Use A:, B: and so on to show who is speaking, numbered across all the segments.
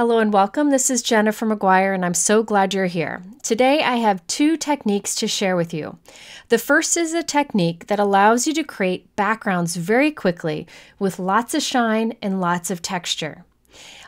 A: Hello and welcome. This is Jennifer McGuire, and I'm so glad you're here. Today, I have two techniques to share with you. The first is a technique that allows you to create backgrounds very quickly with lots of shine and lots of texture.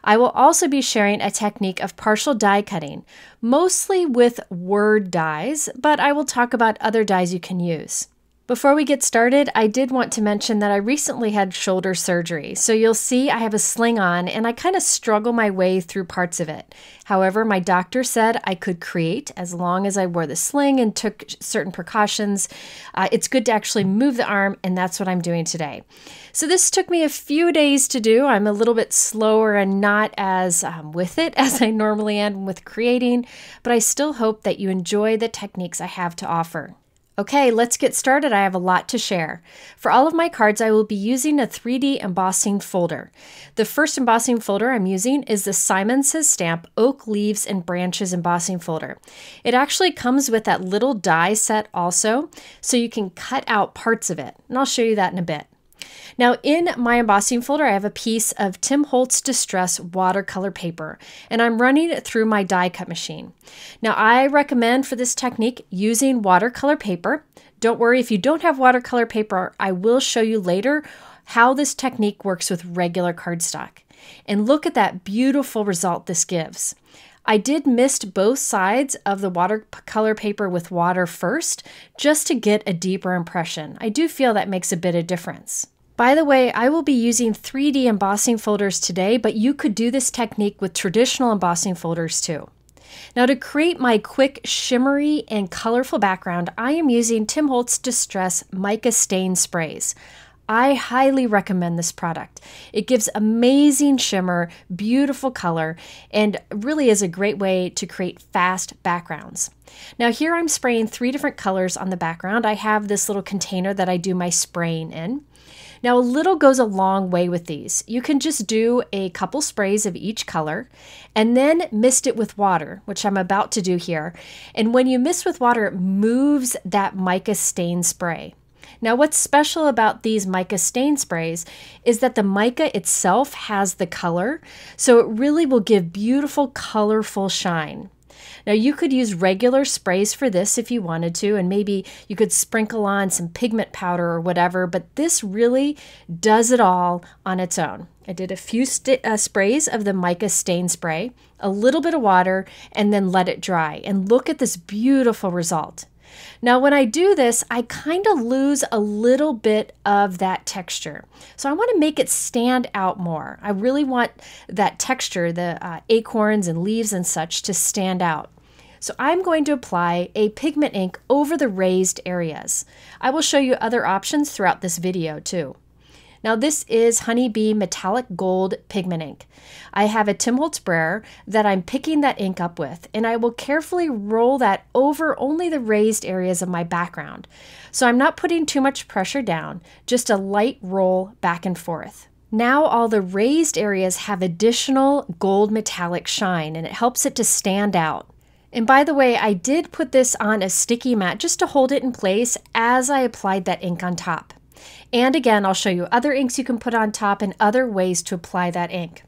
A: I will also be sharing a technique of partial die cutting, mostly with word dies, but I will talk about other dies you can use. Before we get started, I did want to mention that I recently had shoulder surgery. So you'll see I have a sling on and I kind of struggle my way through parts of it. However, my doctor said I could create as long as I wore the sling and took certain precautions. Uh, it's good to actually move the arm, and that's what I'm doing today. So this took me a few days to do. I'm a little bit slower and not as um, with it as I normally am with creating, but I still hope that you enjoy the techniques I have to offer. Okay, let's get started. I have a lot to share. For all of my cards, I will be using a 3D embossing folder. The first embossing folder I'm using is the Simon Says Stamp Oak Leaves and Branches embossing folder. It actually comes with that little die set also, so you can cut out parts of it, and I'll show you that in a bit. Now in my embossing folder, I have a piece of Tim Holtz Distress watercolor paper, and I'm running it through my die cut machine. Now I recommend for this technique using watercolor paper. Don't worry if you don't have watercolor paper, I will show you later how this technique works with regular cardstock. And look at that beautiful result this gives. I did mist both sides of the watercolor paper with water first, just to get a deeper impression. I do feel that makes a bit of difference. By the way, I will be using 3D embossing folders today, but you could do this technique with traditional embossing folders too. Now to create my quick shimmery and colorful background, I am using Tim Holtz Distress Mica Stain Sprays. I highly recommend this product. It gives amazing shimmer, beautiful color, and really is a great way to create fast backgrounds. Now here I'm spraying three different colors on the background. I have this little container that I do my spraying in. Now, a little goes a long way with these. You can just do a couple sprays of each color and then mist it with water, which I'm about to do here. And when you mist with water, it moves that mica stain spray. Now, what's special about these mica stain sprays is that the mica itself has the color, so it really will give beautiful, colorful shine. Now, you could use regular sprays for this if you wanted to, and maybe you could sprinkle on some pigment powder or whatever, but this really does it all on its own. I did a few uh, sprays of the mica stain spray, a little bit of water, and then let it dry. And look at this beautiful result. Now, when I do this, I kind of lose a little bit of that texture. So I want to make it stand out more. I really want that texture, the uh, acorns and leaves and such, to stand out. So I'm going to apply a pigment ink over the raised areas. I will show you other options throughout this video too. Now this is Honeybee Metallic Gold Pigment Ink. I have a Tim Holtz brayer that I'm picking that ink up with, and I will carefully roll that over only the raised areas of my background. So I'm not putting too much pressure down, just a light roll back and forth. Now all the raised areas have additional gold metallic shine and it helps it to stand out. And by the way, I did put this on a sticky mat just to hold it in place as I applied that ink on top. And again, I'll show you other inks you can put on top and other ways to apply that ink.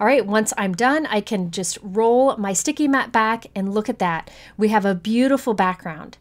A: All right, once I'm done, I can just roll my sticky mat back and look at that. We have a beautiful background.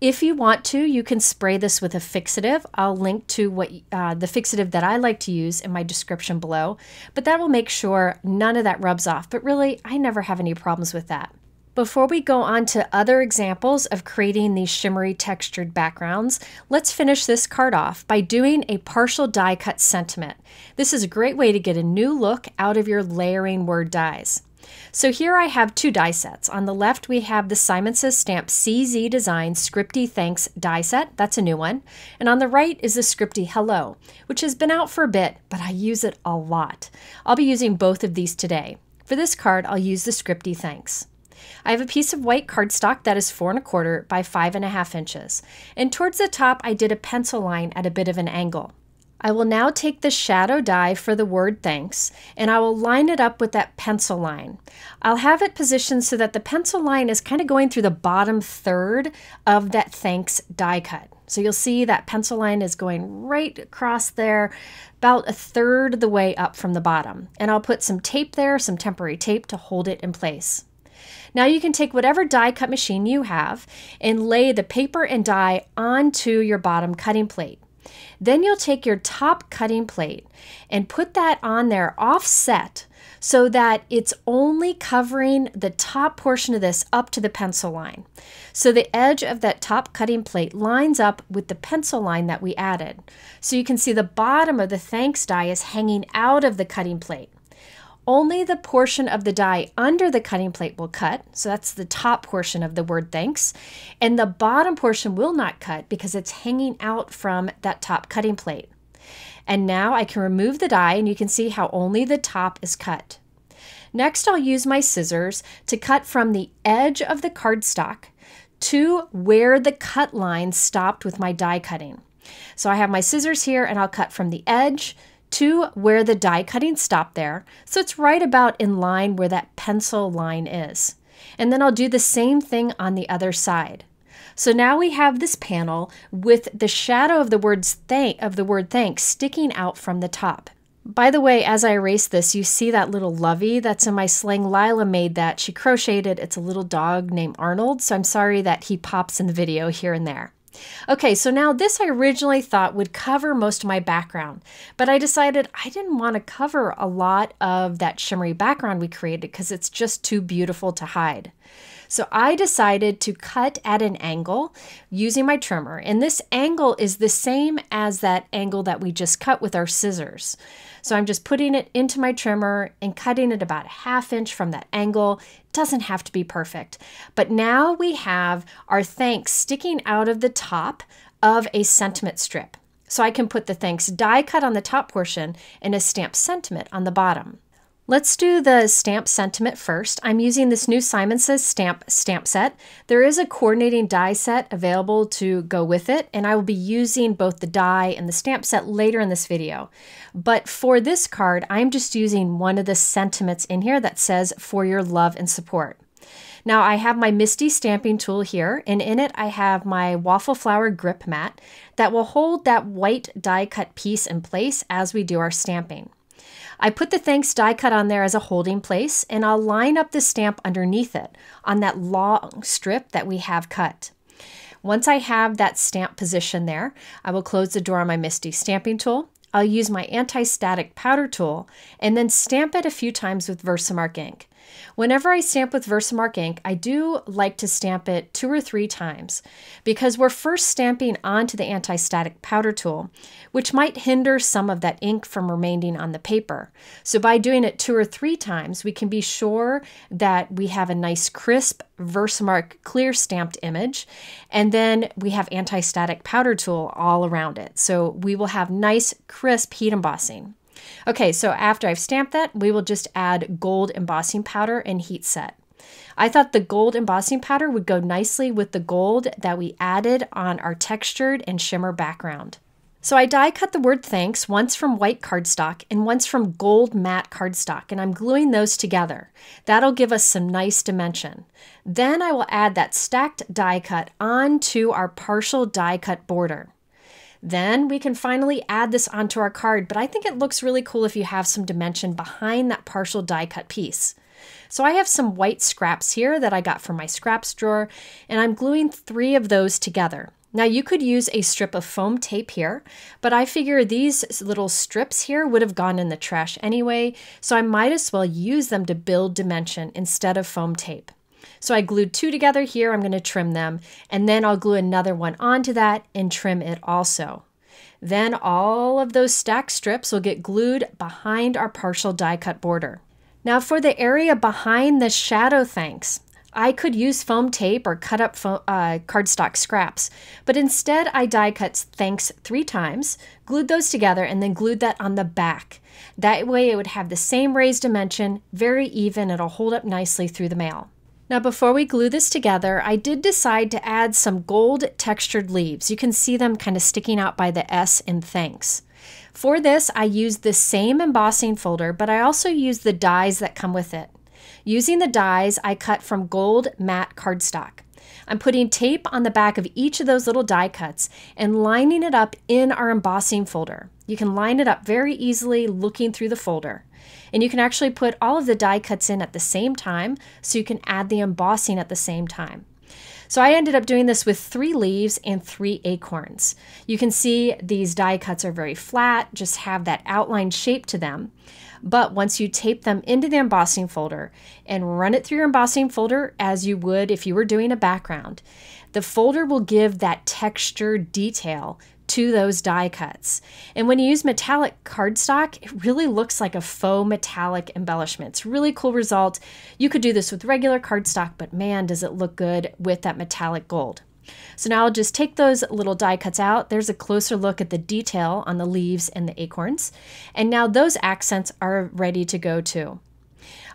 A: If you want to, you can spray this with a fixative. I'll link to what uh, the fixative that I like to use in my description below, but that will make sure none of that rubs off. But really, I never have any problems with that. Before we go on to other examples of creating these shimmery textured backgrounds, let's finish this card off by doing a partial die cut sentiment. This is a great way to get a new look out of your layering word dies. So here I have two die sets. On the left, we have the Simon Says Stamp CZ Design Scripty Thanks die set. That's a new one. And on the right is the Scripty Hello, which has been out for a bit, but I use it a lot. I'll be using both of these today. For this card, I'll use the Scripty Thanks. I have a piece of white cardstock that is four and a quarter by five and a half inches. And towards the top, I did a pencil line at a bit of an angle. I will now take the shadow die for the word thanks and I will line it up with that pencil line. I'll have it positioned so that the pencil line is kind of going through the bottom third of that thanks die cut. So you'll see that pencil line is going right across there, about a third of the way up from the bottom. And I'll put some tape there, some temporary tape to hold it in place. Now you can take whatever die cut machine you have and lay the paper and die onto your bottom cutting plate. Then you'll take your top cutting plate and put that on there offset so that it's only covering the top portion of this up to the pencil line. So the edge of that top cutting plate lines up with the pencil line that we added. So you can see the bottom of the thanks die is hanging out of the cutting plate. Only the portion of the die under the cutting plate will cut, so that's the top portion of the word thanks, and the bottom portion will not cut because it's hanging out from that top cutting plate. And now I can remove the die and you can see how only the top is cut. Next, I'll use my scissors to cut from the edge of the cardstock to where the cut line stopped with my die cutting. So I have my scissors here and I'll cut from the edge to where the die cutting stopped there. So it's right about in line where that pencil line is. And then I'll do the same thing on the other side. So now we have this panel with the shadow of the words thank of the word thanks sticking out from the top. By the way, as I erase this, you see that little lovey that's in my sling. Lila made that. She crocheted. It's a little dog named Arnold, so I'm sorry that he pops in the video here and there. Okay, so now this I originally thought would cover most of my background, but I decided I didn't want to cover a lot of that shimmery background we created because it's just too beautiful to hide. So I decided to cut at an angle using my trimmer, and this angle is the same as that angle that we just cut with our scissors. So I'm just putting it into my trimmer and cutting it about a half inch from that angle. Doesn't have to be perfect. But now we have our thanks sticking out of the top of a sentiment strip. So I can put the thanks die cut on the top portion and a stamped sentiment on the bottom. Let's do the stamp sentiment first. I'm using this new Simon Says stamp stamp set. There is a coordinating die set available to go with it, and I will be using both the die and the stamp set later in this video. But for this card, I'm just using one of the sentiments in here that says, for your love and support. Now I have my MISTI stamping tool here, and in it I have my waffle flower grip mat that will hold that white die cut piece in place as we do our stamping. I put the thanks die cut on there as a holding place and I'll line up the stamp underneath it on that long strip that we have cut. Once I have that stamp position there, I will close the door on my MISTI stamping tool. I'll use my anti-static powder tool and then stamp it a few times with Versamark ink. Whenever I stamp with Versamark ink, I do like to stamp it two or three times because we're first stamping onto the anti-static powder tool, which might hinder some of that ink from remaining on the paper. So by doing it two or three times, we can be sure that we have a nice crisp Versamark clear stamped image, and then we have anti-static powder tool all around it. So we will have nice crisp heat embossing. Okay, so after I've stamped that, we will just add gold embossing powder and heat set. I thought the gold embossing powder would go nicely with the gold that we added on our textured and shimmer background. So I die cut the word thanks once from white cardstock and once from gold matte cardstock, and I'm gluing those together. That'll give us some nice dimension. Then I will add that stacked die cut onto our partial die cut border. Then we can finally add this onto our card, but I think it looks really cool if you have some dimension behind that partial die cut piece. So I have some white scraps here that I got from my scraps drawer, and I'm gluing three of those together. Now you could use a strip of foam tape here, but I figure these little strips here would have gone in the trash anyway, so I might as well use them to build dimension instead of foam tape. So I glued two together here. I'm going to trim them. And then I'll glue another one onto that and trim it also. Then all of those stacked strips will get glued behind our partial die cut border. Now for the area behind the shadow thanks, I could use foam tape or cut up uh, cardstock scraps, but instead I die cut thanks three times, glued those together, and then glued that on the back. That way it would have the same raised dimension, very even, and it'll hold up nicely through the mail. Now before we glue this together, I did decide to add some gold textured leaves. You can see them kind of sticking out by the S in thanks. For this, I used the same embossing folder, but I also used the dies that come with it. Using the dies, I cut from gold matte cardstock. I'm putting tape on the back of each of those little die cuts and lining it up in our embossing folder. You can line it up very easily looking through the folder. And you can actually put all of the die cuts in at the same time so you can add the embossing at the same time. So I ended up doing this with three leaves and three acorns. You can see these die cuts are very flat, just have that outline shape to them. But once you tape them into the embossing folder and run it through your embossing folder as you would if you were doing a background, the folder will give that texture detail to those die cuts. And when you use metallic cardstock, it really looks like a faux metallic embellishment. It's really cool result. You could do this with regular cardstock, but man, does it look good with that metallic gold. So now I'll just take those little die cuts out. There's a closer look at the detail on the leaves and the acorns. And now those accents are ready to go too.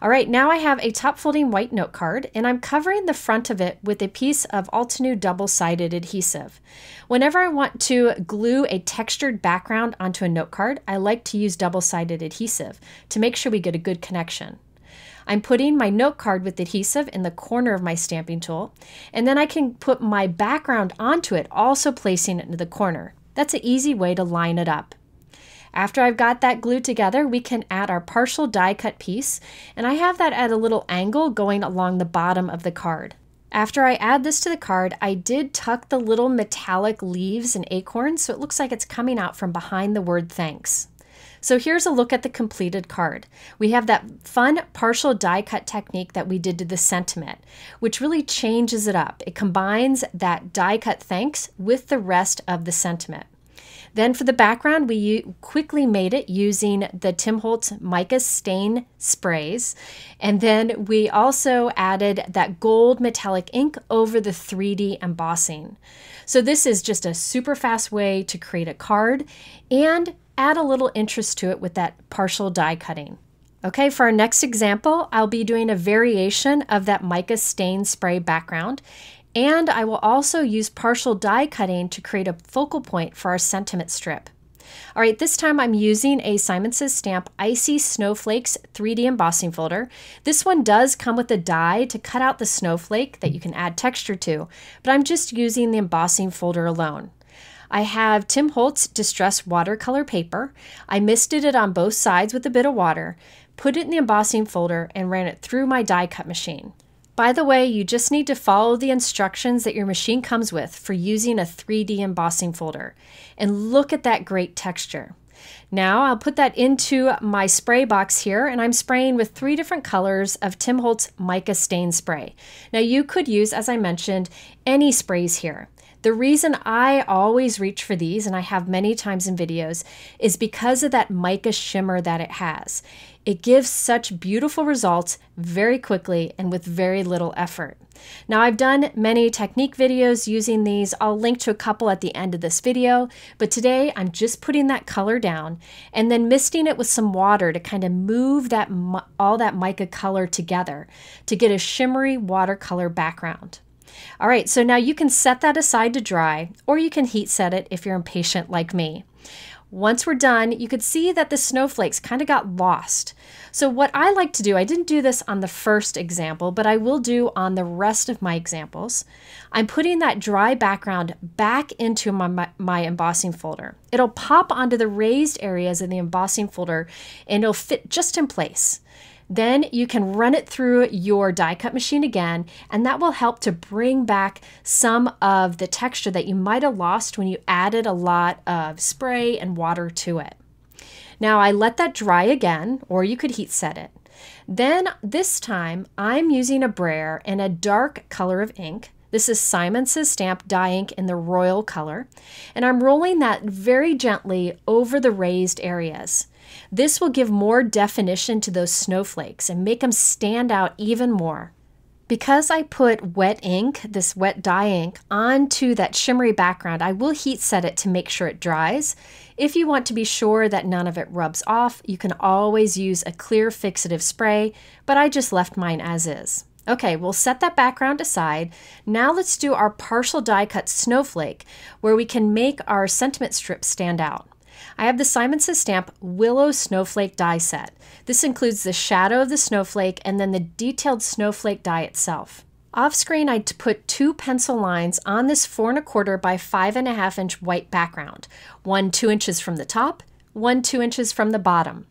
A: All right, now I have a top folding white note card and I'm covering the front of it with a piece of Altenew double-sided adhesive. Whenever I want to glue a textured background onto a note card, I like to use double-sided adhesive to make sure we get a good connection. I'm putting my note card with adhesive in the corner of my stamping tool, and then I can put my background onto it, also placing it into the corner. That's an easy way to line it up. After I've got that glued together, we can add our partial die cut piece, and I have that at a little angle going along the bottom of the card. After I add this to the card, I did tuck the little metallic leaves and acorns so it looks like it's coming out from behind the word thanks. So here's a look at the completed card. We have that fun partial die cut technique that we did to the sentiment, which really changes it up. It combines that die cut thanks with the rest of the sentiment. Then for the background, we quickly made it using the Tim Holtz mica stain sprays. And then we also added that gold metallic ink over the 3D embossing. So this is just a super fast way to create a card and add a little interest to it with that partial die cutting. Okay, for our next example, I'll be doing a variation of that mica stain spray background and I will also use partial die cutting to create a focal point for our sentiment strip. All right, this time I'm using a Simon Says Stamp Icy Snowflakes 3D embossing folder. This one does come with a die to cut out the snowflake that you can add texture to, but I'm just using the embossing folder alone. I have Tim Holtz Distress Watercolor paper. I misted it on both sides with a bit of water, put it in the embossing folder, and ran it through my die cut machine. By the way, you just need to follow the instructions that your machine comes with for using a 3D embossing folder. And look at that great texture. Now I'll put that into my spray box here and I'm spraying with three different colors of Tim Holtz mica stain spray. Now you could use, as I mentioned, any sprays here. The reason I always reach for these, and I have many times in videos, is because of that mica shimmer that it has. It gives such beautiful results very quickly and with very little effort. Now I've done many technique videos using these. I'll link to a couple at the end of this video, but today I'm just putting that color down and then misting it with some water to kind of move that all that mica color together to get a shimmery watercolor background. All right, so now you can set that aside to dry, or you can heat set it if you're impatient like me. Once we're done, you could see that the snowflakes kind of got lost. So what I like to do, I didn't do this on the first example, but I will do on the rest of my examples. I'm putting that dry background back into my, my, my embossing folder. It'll pop onto the raised areas in the embossing folder and it'll fit just in place. Then you can run it through your die cut machine again, and that will help to bring back some of the texture that you might have lost when you added a lot of spray and water to it. Now I let that dry again, or you could heat set it. Then this time I'm using a brayer and a dark color of ink. This is Simon Says Stamp dye ink in the royal color, and I'm rolling that very gently over the raised areas. This will give more definition to those snowflakes and make them stand out even more. Because I put wet ink, this wet dye ink, onto that shimmery background, I will heat set it to make sure it dries. If you want to be sure that none of it rubs off, you can always use a clear fixative spray, but I just left mine as is. Okay, we'll set that background aside. Now let's do our partial die cut snowflake where we can make our sentiment strip stand out. I have the Simon Says Stamp Willow Snowflake die set. This includes the shadow of the snowflake and then the detailed snowflake die itself. Off screen, I put two pencil lines on this four and a quarter by five and a half inch white background, one two inches from the top, one two inches from the bottom.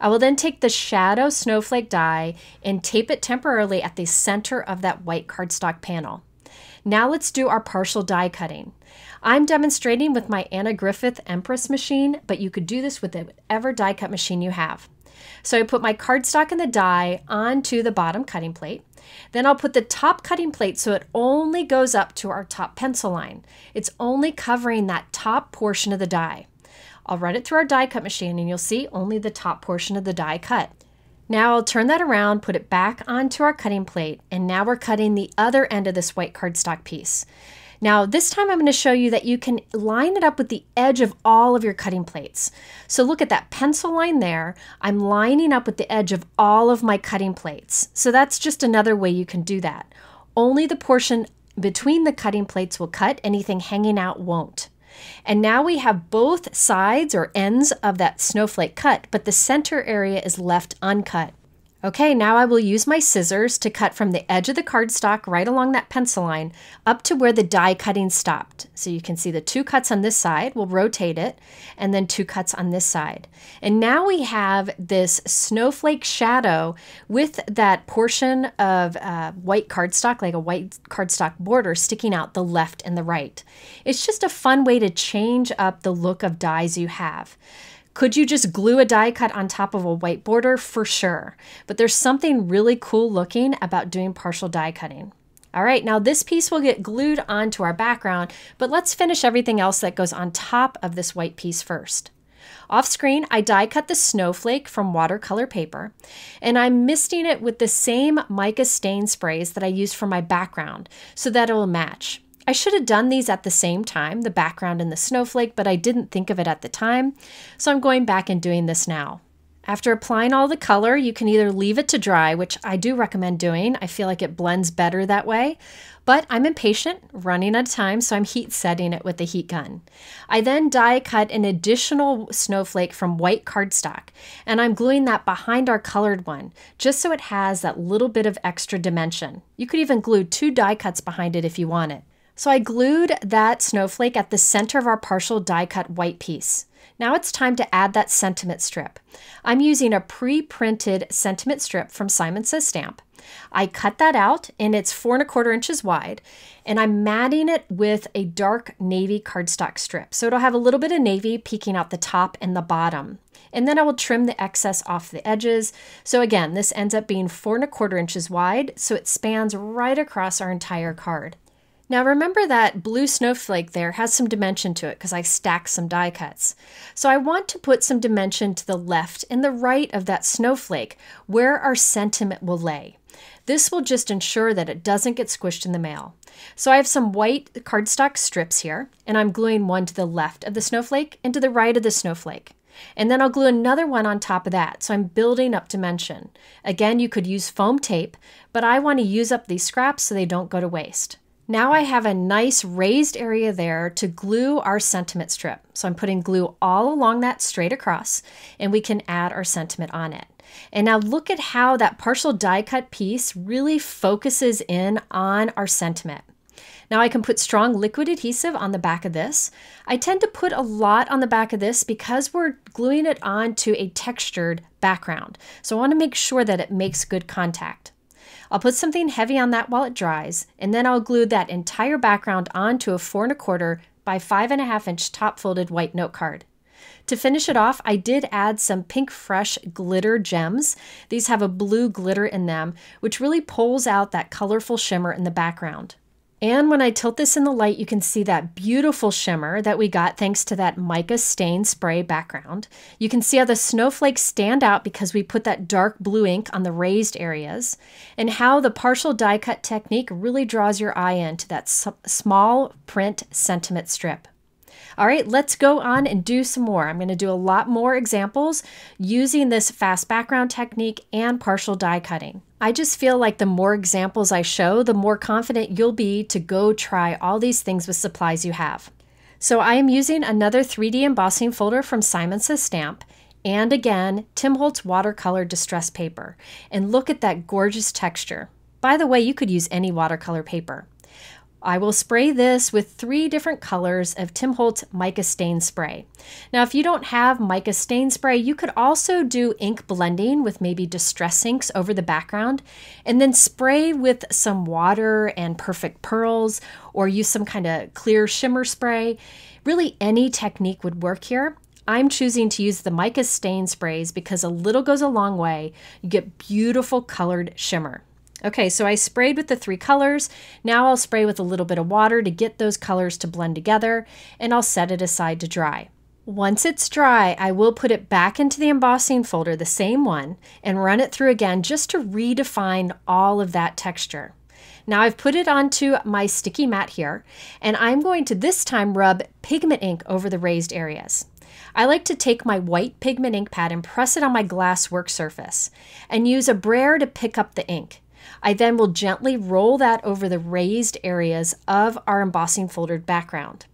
A: I will then take the shadow snowflake die and tape it temporarily at the center of that white cardstock panel. Now let's do our partial die cutting. I'm demonstrating with my Anna Griffin Empress machine, but you could do this with whatever die cut machine you have. So I put my cardstock and the die onto the bottom cutting plate. Then I'll put the top cutting plate so it only goes up to our top pencil line. It's only covering that top portion of the die. I'll run it through our die cut machine and you'll see only the top portion of the die cut. Now I'll turn that around, put it back onto our cutting plate, and now we're cutting the other end of this white cardstock piece. Now, this time I'm going to show you that you can line it up with the edge of all of your cutting plates. So look at that pencil line there. I'm lining up with the edge of all of my cutting plates. So that's just another way you can do that. Only the portion between the cutting plates will cut, anything hanging out won't. And now we have both sides or ends of that snowflake cut, but the center area is left uncut. Okay, now I will use my scissors to cut from the edge of the cardstock right along that pencil line up to where the die cutting stopped. So you can see the two cuts on this side, we'll rotate it, and then two cuts on this side. And now we have this snowflake shadow with that portion of uh, white cardstock, like a white cardstock border sticking out the left and the right. It's just a fun way to change up the look of dies you have. Could you just glue a die cut on top of a white border? For sure. But there's something really cool looking about doing partial die cutting. All right, now this piece will get glued onto our background, but let's finish everything else that goes on top of this white piece first. Off screen, I die cut the snowflake from watercolor paper, and I'm misting it with the same mica stain sprays that I used for my background so that it will match. I should have done these at the same time, the background and the snowflake, but I didn't think of it at the time, so I'm going back and doing this now. After applying all the color, you can either leave it to dry, which I do recommend doing. I feel like it blends better that way, but I'm impatient, running out of time, so I'm heat setting it with the heat gun. I then die cut an additional snowflake from white cardstock, and I'm gluing that behind our colored one, just so it has that little bit of extra dimension. You could even glue two die cuts behind it if you want it. So I glued that snowflake at the center of our partial die cut white piece. Now it's time to add that sentiment strip. I'm using a pre-printed sentiment strip from Simon Says Stamp. I cut that out and it's four and a quarter inches wide and I'm matting it with a dark navy cardstock strip. So it'll have a little bit of navy peeking out the top and the bottom. And then I will trim the excess off the edges. So again, this ends up being four and a quarter inches wide, so it spans right across our entire card. Now remember that blue snowflake there has some dimension to it because I stacked some die cuts. So I want to put some dimension to the left and the right of that snowflake where our sentiment will lay. This will just ensure that it doesn't get squished in the mail. So I have some white cardstock strips here and I'm gluing one to the left of the snowflake and to the right of the snowflake. And then I'll glue another one on top of that. So I'm building up dimension. Again, you could use foam tape, but I want to use up these scraps so they don't go to waste. Now I have a nice raised area there to glue our sentiment strip. So I'm putting glue all along that straight across and we can add our sentiment on it. And now look at how that partial die cut piece really focuses in on our sentiment. Now I can put strong liquid adhesive on the back of this. I tend to put a lot on the back of this because we're gluing it onto a textured background. So I want to make sure that it makes good contact. I'll put something heavy on that while it dries, and then I'll glue that entire background onto a four and a quarter by five and a half inch top folded white note card. To finish it off, I did add some Pinkfresh glitter gems. These have a blue glitter in them, which really pulls out that colorful shimmer in the background. And when I tilt this in the light, you can see that beautiful shimmer that we got thanks to that mica stain spray background. You can see how the snowflakes stand out because we put that dark blue ink on the raised areas, and how the partial die cut technique really draws your eye into that small print sentiment strip. All right, let's go on and do some more. I'm going to do a lot more examples using this fast background technique and partial die cutting. I just feel like the more examples I show, the more confident you'll be to go try all these things with supplies you have. So I am using another 3D embossing folder from Simon Says Stamp and again, Tim Holtz watercolor distress paper. And look at that gorgeous texture. By the way, you could use any watercolor paper. I will spray this with three different colors of Tim Holtz mica stain spray. Now, if you don't have mica stain spray, you could also do ink blending with maybe distress inks over the background and then spray with some water and perfect pearls or use some kind of clear shimmer spray. Really, any technique would work here. I'm choosing to use the mica stain sprays because a little goes a long way. You get beautiful colored shimmer. Okay, so I sprayed with the three colors. Now I'll spray with a little bit of water to get those colors to blend together, and I'll set it aside to dry. Once it's dry, I will put it back into the embossing folder, the same one, and run it through again just to redefine all of that texture. Now I've put it onto my sticky mat here, and I'm going to this time rub pigment ink over the raised areas. I like to take my white pigment ink pad and press it on my glass work surface, and use a brayer to pick up the ink. I then will gently roll that over the raised areas of our embossing foldered background.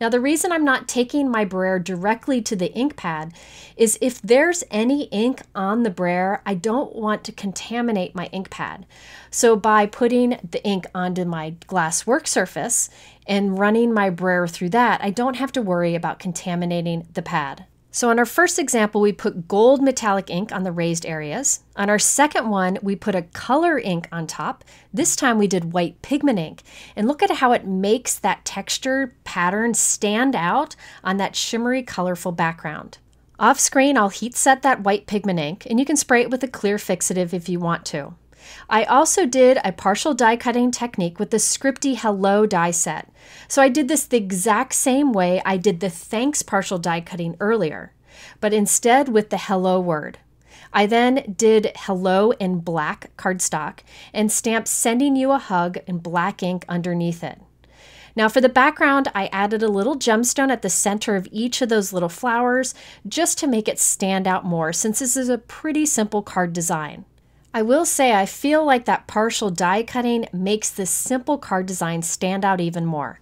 A: Now, the reason I'm not taking my brayer directly to the ink pad is if there's any ink on the brayer, I don't want to contaminate my ink pad. So by putting the ink onto my glass work surface and running my brayer through that, I don't have to worry about contaminating the pad. So on our first example, we put gold metallic ink on the raised areas. On our second one, we put a color ink on top. This time we did white pigment ink. And look at how it makes that texture pattern stand out on that shimmery, colorful background. Off screen, I'll heat set that white pigment ink, and you can spray it with a clear fixative if you want to. I also did a partial die cutting technique with the Scripty Hello die set. So I did this the exact same way I did the thanks partial die cutting earlier, but instead with the hello word. I then did hello in black cardstock and stamped sending you a hug in black ink underneath it. Now for the background, I added a little gemstone at the center of each of those little flowers just to make it stand out more since this is a pretty simple card design. I will say I feel like that partial die cutting makes this simple card design stand out even more.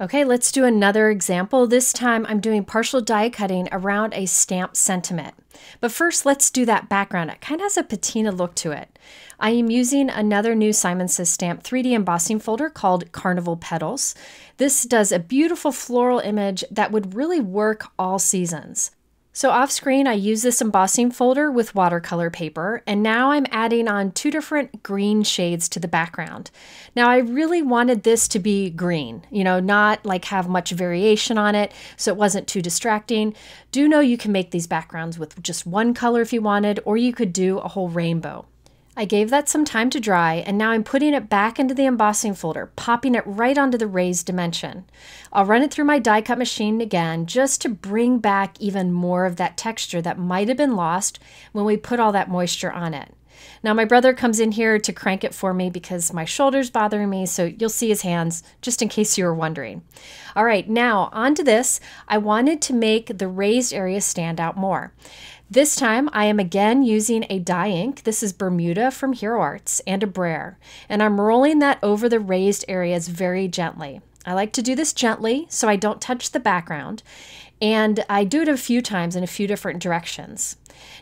A: Okay, let's do another example. This time I'm doing partial die cutting around a stamp sentiment. But first, let's do that background. It kind of has a patina look to it. I am using another new Simon Says Stamp 3D embossing folder called Carnival Petals. This does a beautiful floral image that would really work all seasons. So off screen, I use this embossing folder with watercolor paper, and now I'm adding on two different green shades to the background. Now I really wanted this to be green, you know, not like have much variation on it, so it wasn't too distracting. Do know you can make these backgrounds with just one color if you wanted, or you could do a whole rainbow. I gave that some time to dry and now I'm putting it back into the embossing folder, popping it right onto the raised dimension. I'll run it through my die cut machine again just to bring back even more of that texture that might have been lost when we put all that moisture on it. Now my brother comes in here to crank it for me because my shoulder's bothering me, so you'll see his hands just in case you were wondering. All right, now onto this. I wanted to make the raised area stand out more. This time I am again using a dye ink. This is Bermuda from Hero Arts and a brayer. And I'm rolling that over the raised areas very gently. I like to do this gently so I don't touch the background. And I do it a few times in a few different directions.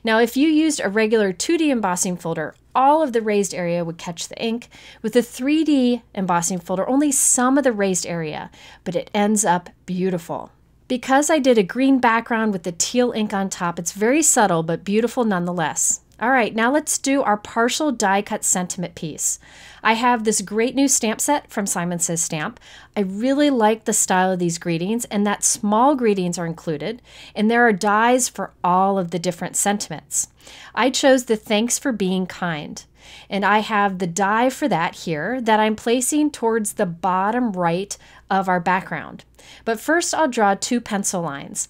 A: Now, if you used a regular 2D embossing folder, all of the raised area would catch the ink. With a 3D embossing folder, only some of the raised area, but it ends up beautiful. Because I did a green background with the teal ink on top, it's very subtle but beautiful nonetheless. All right, now let's do our partial die cut sentiment piece. I have this great new stamp set from Simon Says Stamp. I really like the style of these greetings and that small greetings are included, and there are dies for all of the different sentiments. I chose the thanks for being kind. And I have the die for that here that I'm placing towards the bottom right of our background. But first I'll draw two pencil lines.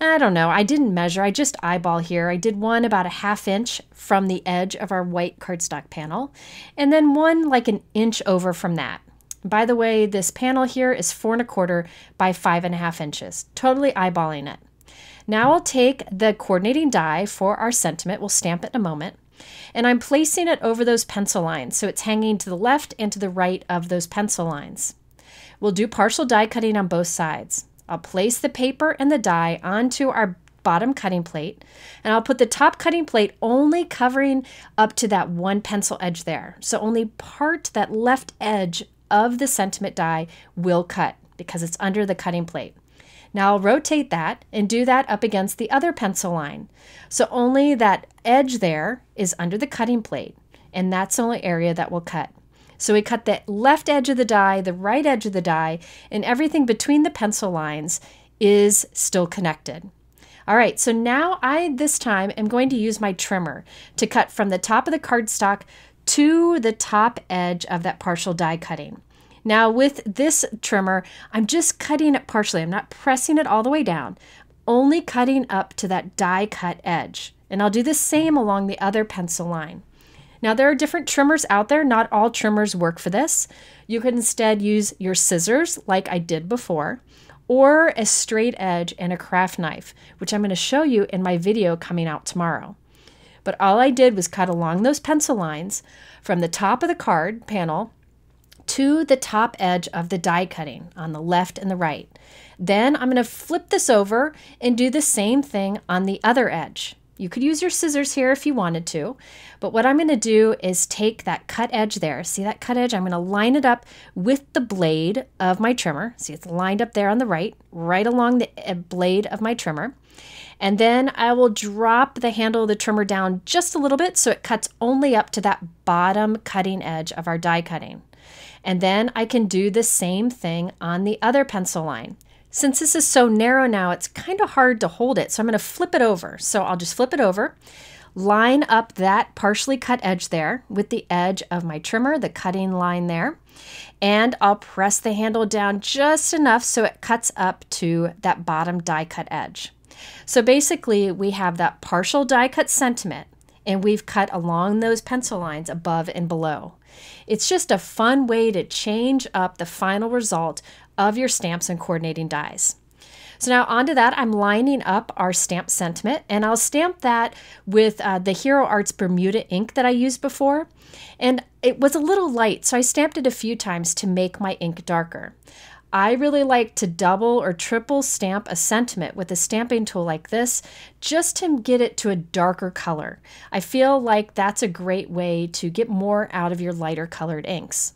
A: I don't know, I didn't measure, I just eyeball here. I did one about a half inch from the edge of our white cardstock panel, and then one like an inch over from that. By the way, this panel here is four and a quarter by five and a half inches, totally eyeballing it. Now I'll take the coordinating die for our sentiment, we'll stamp it in a moment, and I'm placing it over those pencil lines so it's hanging to the left and to the right of those pencil lines. We'll do partial die cutting on both sides. I'll place the paper and the die onto our bottom cutting plate and I'll put the top cutting plate only covering up to that one pencil edge there. So only part that left edge of the sentiment die will cut because it's under the cutting plate. Now I'll rotate that and do that up against the other pencil line. So only that edge there is under the cutting plate and that's the only area that will cut. So we cut the left edge of the die, the right edge of the die, and everything between the pencil lines is still connected. All right, so now I this time am going to use my trimmer to cut from the top of the cardstock to the top edge of that partial die cutting. Now with this trimmer, I'm just cutting it partially. I'm not pressing it all the way down, only cutting up to that die cut edge. And I'll do the same along the other pencil line. Now there are different trimmers out there. Not all trimmers work for this. You could instead use your scissors like I did before or a straight edge and a craft knife, which I'm going to show you in my video coming out tomorrow. But all I did was cut along those pencil lines from the top of the card panel to the top edge of the die cutting on the left and the right. Then I'm going to flip this over and do the same thing on the other edge. You could use your scissors here if you wanted to, but what I'm going to do is take that cut edge there. See that cut edge? I'm going to line it up with the blade of my trimmer. See, it's lined up there on the right, right along the eh, blade of my trimmer. And then I will drop the handle of the trimmer down just a little bit so it cuts only up to that bottom cutting edge of our die cutting. And then I can do the same thing on the other pencil line. Since this is so narrow now, it's kind of hard to hold it. So I'm going to flip it over. So I'll just flip it over, line up that partially cut edge there with the edge of my trimmer, the cutting line there. And I'll press the handle down just enough so it cuts up to that bottom die cut edge. So basically we have that partial die cut sentiment and we've cut along those pencil lines above and below. It's just a fun way to change up the final result of your stamps and coordinating dies. So now onto that, I'm lining up our stamp sentiment and I'll stamp that with uh, the Hero Arts Bermuda ink that I used before. And it was a little light, so I stamped it a few times to make my ink darker. I really like to double or triple stamp a sentiment with a stamping tool like this just to get it to a darker color. I feel like that's a great way to get more out of your lighter colored inks.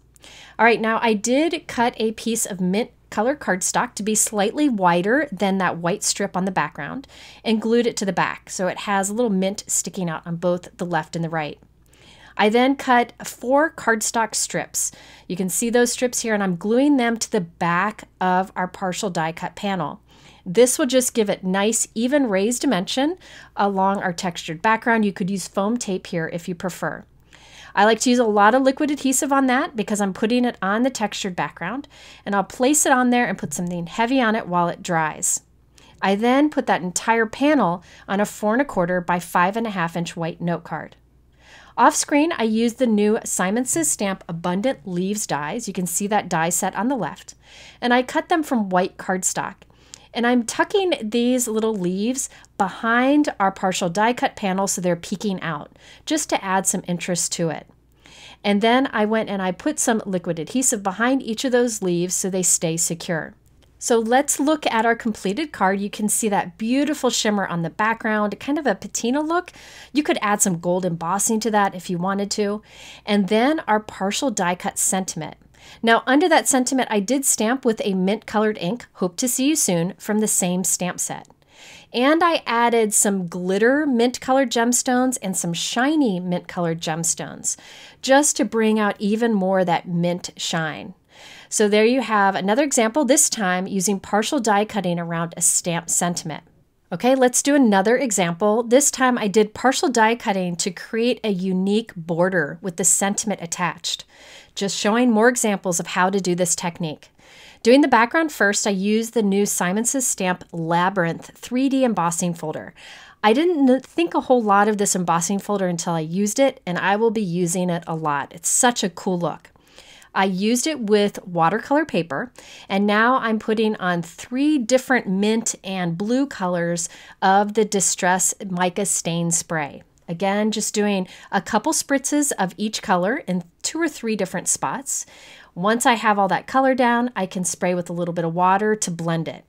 A: All right, now I did cut a piece of mint color cardstock to be slightly wider than that white strip on the background and glued it to the back so it has a little mint sticking out on both the left and the right. I then cut four cardstock strips. You can see those strips here and I'm gluing them to the back of our partial die cut panel. This will just give it nice even raised dimension along our textured background. You could use foam tape here if you prefer. I like to use a lot of liquid adhesive on that because I'm putting it on the textured background and I'll place it on there and put something heavy on it while it dries. I then put that entire panel on a four and a quarter by five and a half inch white note card. Off screen, I used the new Simon Says Stamp Abundant Leaves dies. You can see that die set on the left. And I cut them from white cardstock. And I'm tucking these little leaves behind our partial die cut panel so they're peeking out, just to add some interest to it. And then I went and I put some liquid adhesive behind each of those leaves so they stay secure. So let's look at our completed card. You can see that beautiful shimmer on the background, kind of a patina look. You could add some gold embossing to that if you wanted to. And then our partial die cut sentiment. Now under that sentiment, I did stamp with a mint colored ink, hope to see you soon, from the same stamp set. And I added some glitter mint colored gemstones and some shiny mint colored gemstones, just to bring out even more that mint shine. So there you have another example, this time using partial die cutting around a stamp sentiment. Okay, let's do another example. This time I did partial die cutting to create a unique border with the sentiment attached. Just showing more examples of how to do this technique. Doing the background first, I used the new Simon Says Stamp Labyrinth 3D embossing folder. I didn't think a whole lot of this embossing folder until I used it, and I will be using it a lot. It's such a cool look. I used it with watercolor paper, and now I'm putting on three different mint and blue colors of the Distress Mica Stain Spray. Again, just doing a couple spritzes of each color in two or three different spots. Once I have all that color down, I can spray with a little bit of water to blend it.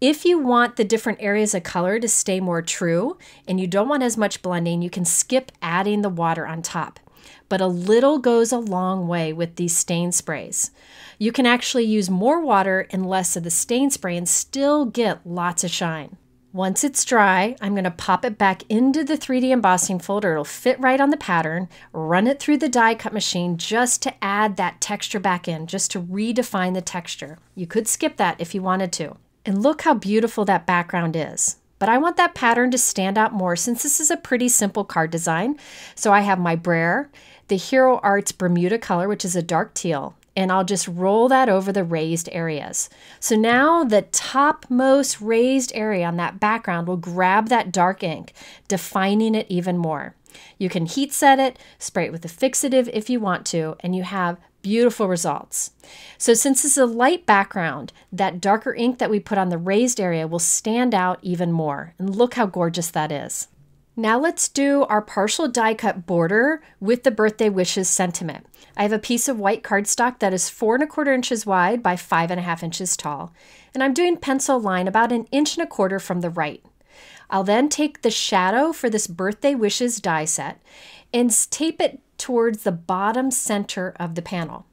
A: If you want the different areas of color to stay more true and you don't want as much blending, you can skip adding the water on top. But a little goes a long way with these stain sprays. You can actually use more water and less of the stain spray and still get lots of shine. Once it's dry, I'm going to pop it back into the 3D embossing folder. It'll fit right on the pattern, run it through the die cut machine just to add that texture back in, just to redefine the texture. You could skip that if you wanted to. And look how beautiful that background is. But I want that pattern to stand out more since this is a pretty simple card design. So I have my brayer, the Hero Arts Bermuda color, which is a dark teal, and I'll just roll that over the raised areas. So now the topmost raised area on that background will grab that dark ink, defining it even more. You can heat set it, spray it with a fixative if you want to, and you have beautiful results. So since this is a light background, that darker ink that we put on the raised area will stand out even more. And look how gorgeous that is. Now let's do our partial die cut border with the birthday wishes sentiment. I have a piece of white cardstock that is four and a quarter inches wide by five and a half inches tall, and I'm doing pencil line about an inch and a quarter from the right. I'll then take the shadow for this birthday wishes die set and tape it towards the bottom center of the panel.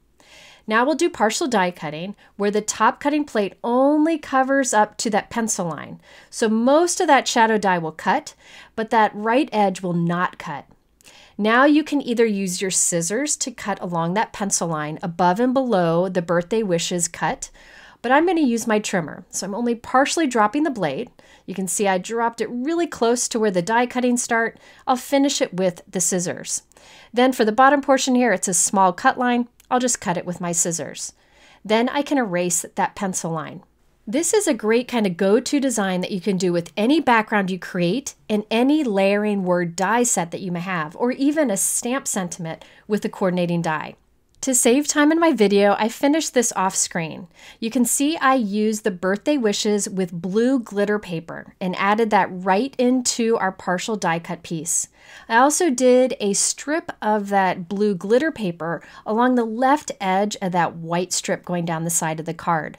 A: Now we'll do partial die cutting where the top cutting plate only covers up to that pencil line. So most of that shadow die will cut, but that right edge will not cut. Now you can either use your scissors to cut along that pencil line above and below the birthday wishes cut, but I'm going to use my trimmer. So I'm only partially dropping the blade. You can see I dropped it really close to where the die cutting start. I'll finish it with the scissors. Then for the bottom portion here, it's a small cut line. I'll just cut it with my scissors. Then I can erase that pencil line. This is a great kind of go-to design that you can do with any background you create and any layering word die set that you may have, or even a stamp sentiment with a coordinating die. To save time in my video, I finished this off screen. You can see I used the birthday wishes with blue glitter paper and added that right into our partial die cut piece. I also did a strip of that blue glitter paper along the left edge of that white strip going down the side of the card.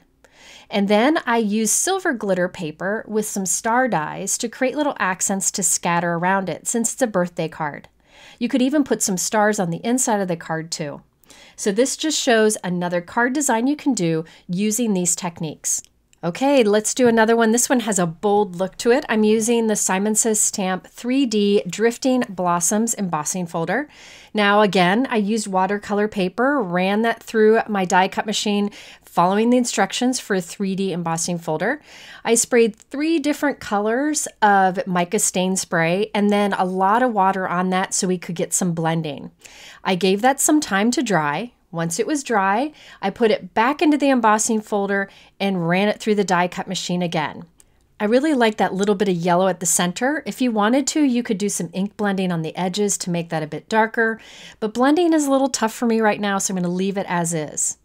A: And then I used silver glitter paper with some star dies to create little accents to scatter around it since it's a birthday card. You could even put some stars on the inside of the card too. So this just shows another card design you can do using these techniques. Okay, let's do another one. This one has a bold look to it. I'm using the Simon Says Stamp 3D Drifting Blossoms embossing folder. Now again, I used watercolor paper, ran that through my die cut machine, following the instructions for a 3D embossing folder. I sprayed three different colors of mica stain spray and then a lot of water on that so we could get some blending. I gave that some time to dry. Once it was dry, I put it back into the embossing folder and ran it through the die cut machine again. I really like that little bit of yellow at the center. If you wanted to, you could do some ink blending on the edges to make that a bit darker, but blending is a little tough for me right now, so I'm going to leave it as is.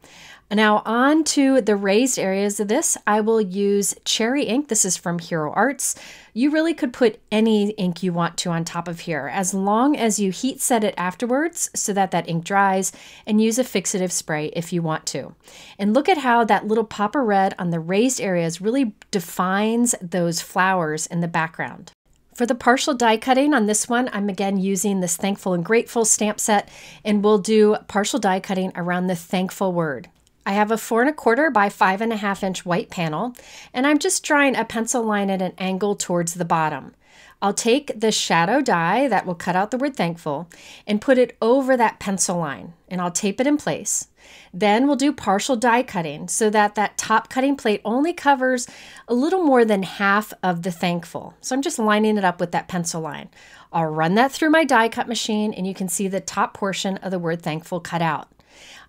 A: Now on to the raised areas of this, I will use cherry ink. This is from Hero Arts. You really could put any ink you want to on top of here, as long as you heat set it afterwards so that that ink dries and use a fixative spray if you want to. And look at how that little pop of red on the raised areas really defines those flowers in the background. For the partial die cutting on this one, I'm again using this Thankful and Grateful stamp set, and we'll do partial die cutting around the thankful word. I have a four and a quarter by five and a half inch white panel, and I'm just drawing a pencil line at an angle towards the bottom. I'll take the shadow die that will cut out the word thankful and put it over that pencil line, and I'll tape it in place. Then we'll do partial die cutting so that that top cutting plate only covers a little more than half of the thankful. So I'm just lining it up with that pencil line. I'll run that through my die cut machine and you can see the top portion of the word thankful cut out.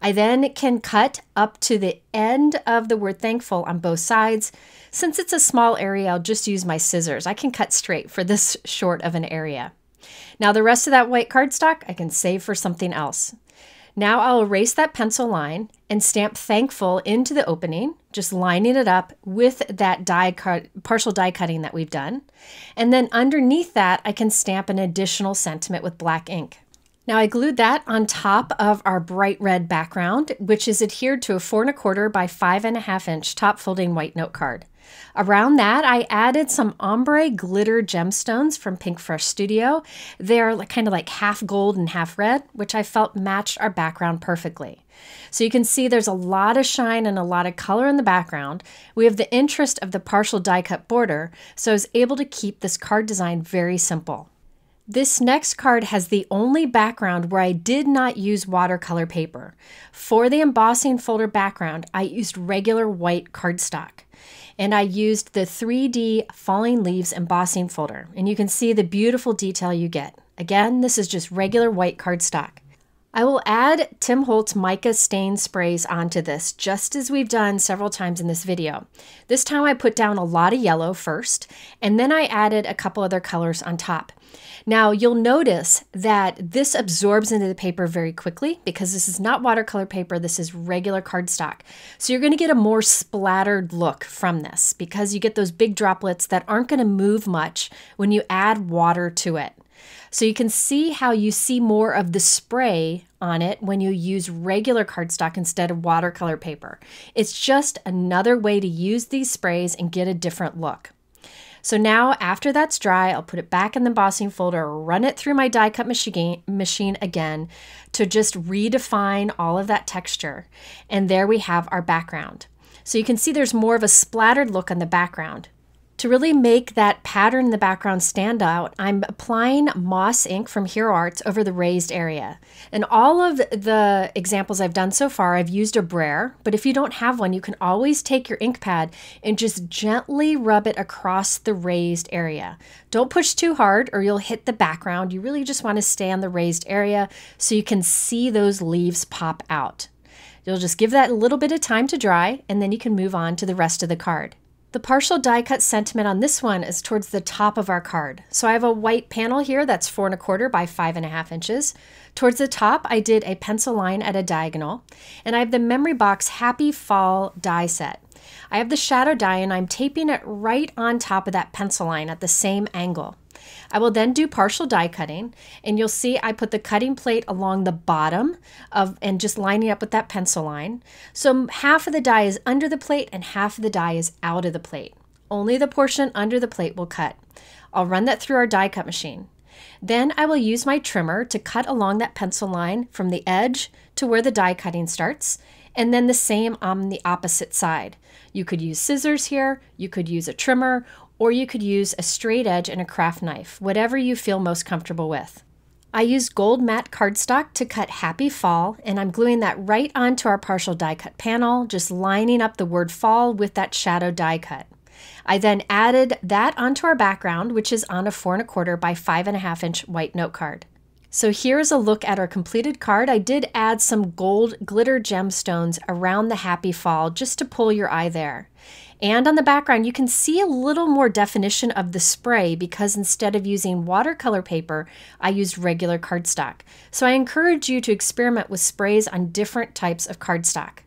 A: I then can cut up to the end of the word thankful on both sides. Since it's a small area, I'll just use my scissors. I can cut straight for this short of an area. Now the rest of that white cardstock I can save for something else. Now I'll erase that pencil line and stamp thankful into the opening, just lining it up with that die cut, partial die cutting that we've done. And then underneath that, I can stamp an additional sentiment with black ink. Now I glued that on top of our bright red background, which is adhered to a four and a quarter by five and a half inch top folding white note card. Around that, I added some ombre glitter gemstones from Pinkfresh Studio. They're kind of like half gold and half red, which I felt matched our background perfectly. So you can see there's a lot of shine and a lot of color in the background. We have the interest of the partial die cut border, so I was able to keep this card design very simple. This next card has the only background where I did not use watercolor paper. For the embossing folder background, I used regular white cardstock and I used the 3D Falling Leaves embossing folder. And you can see the beautiful detail you get. Again, this is just regular white cardstock. I will add Tim Holtz mica stain sprays onto this, just as we've done several times in this video. This time I put down a lot of yellow first, and then I added a couple other colors on top. Now you'll notice that this absorbs into the paper very quickly because this is not watercolor paper, this is regular cardstock. So you're gonna get a more splattered look from this because you get those big droplets that aren't gonna move much when you add water to it. So you can see how you see more of the spray on it when you use regular cardstock instead of watercolor paper. It's just another way to use these sprays and get a different look. So now after that's dry, I'll put it back in the embossing folder, run it through my die cut machine, again to just redefine all of that texture. And there we have our background. So you can see there's more of a splattered look on the background. To really make that pattern in the background stand out, I'm applying Moss ink from Hero Arts over the raised area. And all of the examples I've done so far, I've used a brayer, but if you don't have one, you can always take your ink pad and just gently rub it across the raised area. Don't push too hard or you'll hit the background. You really just want to stay on the raised area so you can see those leaves pop out. You'll just give that a little bit of time to dry and then you can move on to the rest of the card. The partial die cut sentiment on this one is towards the top of our card. So I have a white panel here that's four and a quarter by five and a half inches. Towards the top, I did a pencil line at a diagonal, and I have the Memory Box Happy Fall die set. I have the shadow die and I'm taping it right on top of that pencil line at the same angle. I will then do partial die cutting and you'll see I put the cutting plate along the bottom of and just lining up with that pencil line. So half of the die is under the plate and half of the die is out of the plate. Only the portion under the plate will cut. I'll run that through our die cut machine. Then I will use my trimmer to cut along that pencil line from the edge to where the die cutting starts, and then the same on the opposite side. You could use scissors here, you could use a trimmer, or you could use a straight edge and a craft knife, whatever you feel most comfortable with. I used gold matte cardstock to cut Happy Fall, and I'm gluing that right onto our partial die cut panel, just lining up the word fall with that shadow die cut. I then added that onto our background, which is on a four and a quarter by five and a half inch white note card. So here's a look at our completed card. I did add some gold glitter gemstones around the happy fall just to pull your eye there. And on the background, you can see a little more definition of the spray because instead of using watercolor paper, I used regular cardstock. So I encourage you to experiment with sprays on different types of cardstock.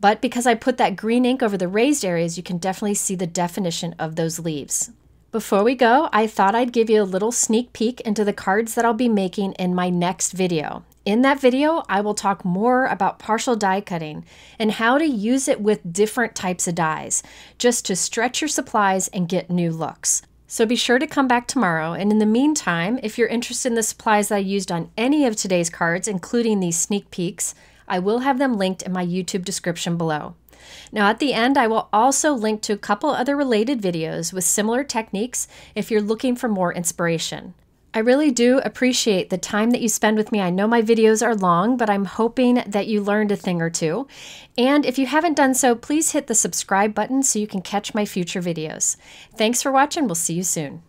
A: But because I put that green ink over the raised areas, you can definitely see the definition of those leaves. Before we go, I thought I'd give you a little sneak peek into the cards that I'll be making in my next video. In that video, I will talk more about partial die cutting and how to use it with different types of dies, just to stretch your supplies and get new looks. So be sure to come back tomorrow. And in the meantime, if you're interested in the supplies that I used on any of today's cards, including these sneak peeks, I will have them linked in my YouTube description below. Now at the end, I will also link to a couple other related videos with similar techniques if you're looking for more inspiration. I really do appreciate the time that you spend with me. I know my videos are long, but I'm hoping that you learned a thing or two. And if you haven't done so, please hit the subscribe button so you can catch my future videos. Thanks for watching. We'll see you soon.